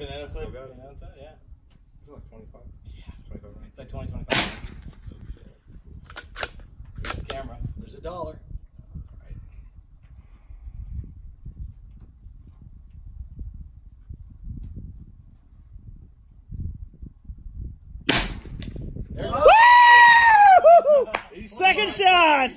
banana in Still got it. you know, yeah. It's like 25. Yeah. 25 right? It's like 20, 25. There's the camera. There's a dollar. That's right. There Second shot!